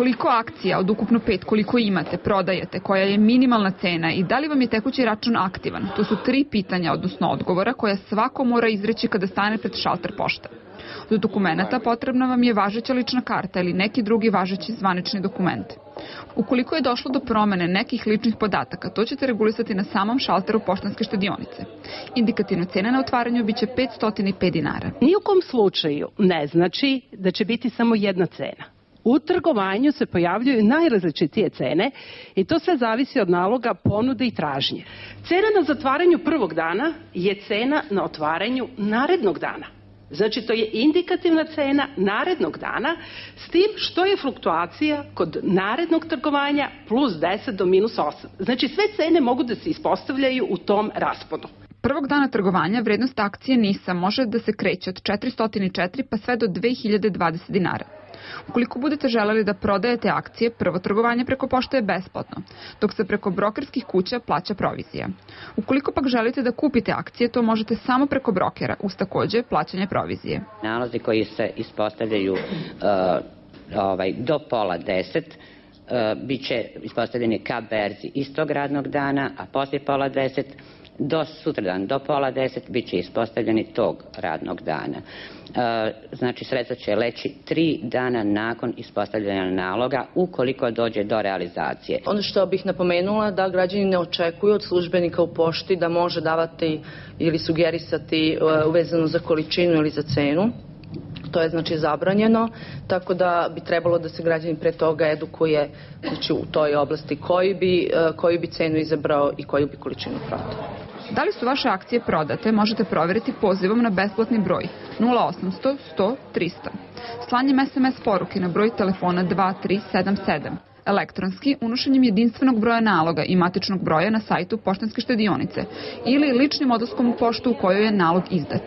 koliko akcija od ukupno pet koliko imate, prodajete, koja je minimalna cena i da li vam je tekući račun aktivan? To su tri pitanja, odnosno odgovora, koja svako mora izreći kada stane pred šalter pošte. Do dokumenta potrebna vam je važeća lična karta ili neki drugi važeći zvanični dokument. Ukoliko je došlo do promene nekih ličnih podataka, to ćete regulisati na samom šalteru poštanske štedionice. Indikativna cena na otvaranju biće 505 dinara. Nijukom slučaju ne znači da će biti samo jedna cena. U trgovanju se pojavljuju najrazličitije cene i to sve zavisi od naloga ponude i tražnje. Cena na zatvaranju prvog dana je cena na otvaranju narednog dana. Znači, to je indikativna cena narednog dana, s tim što je fluktuacija kod narednog trgovanja plus 10 do minus 8. Znači, sve cene mogu da se ispostavljaju u tom rasponu. Prvog dana trgovanja vrednost akcije NISA može da se kreće od 404 pa sve do 2020 dinara. Ukoliko budete želeli da prodajete akcije, prvo trgovanje preko pošte je besplatno, dok se preko brokerskih kuća plaća provizija. Ukoliko pak želite da kupite akcije, to možete samo preko brokera, uz takođe plaćanje provizije. Nalozi koji se ispostavljaju uh, ovaj, do pola deset, uh, bit će ispostavljeni ka berzi istog radnog dana, a posle pola deset do sutradan, do pola deset, bit će ispostavljeni tog radnog dana. E, znači, sredstva će leći tri dana nakon ispostavljanja naloga ukoliko dođe do realizacije. Ono što bih napomenula da građani ne očekuju od službenika u pošti da može davati ili sugerisati e, uvezano za količinu ili za cenu. To je znači zabranjeno, tako da bi trebalo da se građani pre toga edukuje znači, u toj oblasti koji bi, e, koju bi cenu izabrao i koju bi količinu prodao. Da li su vaše akcije prodate, možete proveriti pozivom na besplatni broj 0800 100 300. Slanjem SMS poruke na broj telefona 2377 elektronski unošenjem jedinstvenog broja naloga i matičnog broja na sajtu poštanske štedionice ili ličnim odlaskom u poštu u kojoj je nalog izdat.